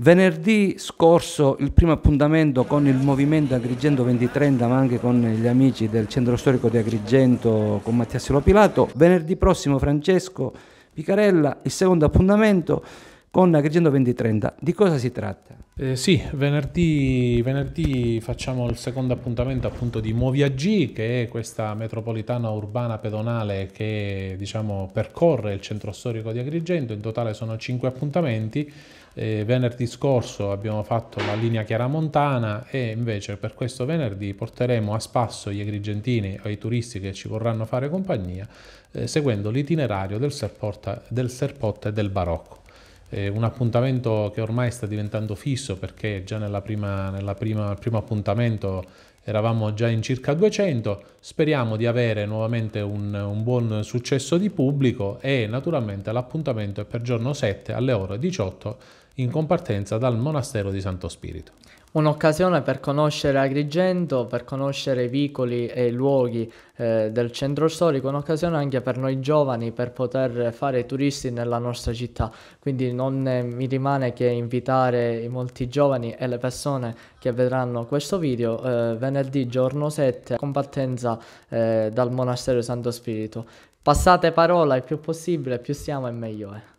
Venerdì scorso il primo appuntamento con il movimento Agrigento 2030 ma anche con gli amici del centro storico di Agrigento con Mattia Silo Pilato. Venerdì prossimo Francesco Picarella, il secondo appuntamento con Agrigento 2030. Di cosa si tratta? Eh, sì, venerdì, venerdì, facciamo il secondo appuntamento appunto di AG, che è questa metropolitana urbana pedonale che diciamo, percorre il centro storico di Agrigento. In totale sono cinque appuntamenti. Eh, venerdì scorso abbiamo fatto la linea Chiaramontana e invece per questo venerdì porteremo a spasso gli agrigentini o i turisti che ci vorranno fare compagnia eh, seguendo l'itinerario del Serpot e del Barocco eh, un appuntamento che ormai sta diventando fisso perché già prima, primo appuntamento eravamo già in circa 200, speriamo di avere nuovamente un, un buon successo di pubblico e naturalmente l'appuntamento è per giorno 7 alle ore 18 in compartenza dal monastero di Santo Spirito. Un'occasione per conoscere Agrigento, per conoscere i vicoli e i luoghi eh, del centro storico, un'occasione anche per noi giovani per poter fare turisti nella nostra città. Quindi non eh, mi rimane che invitare i molti giovani e le persone che vedranno questo video eh, venerdì giorno 7 con partenza eh, dal monastero Santo Spirito. Passate parola il più possibile, più siamo e meglio è.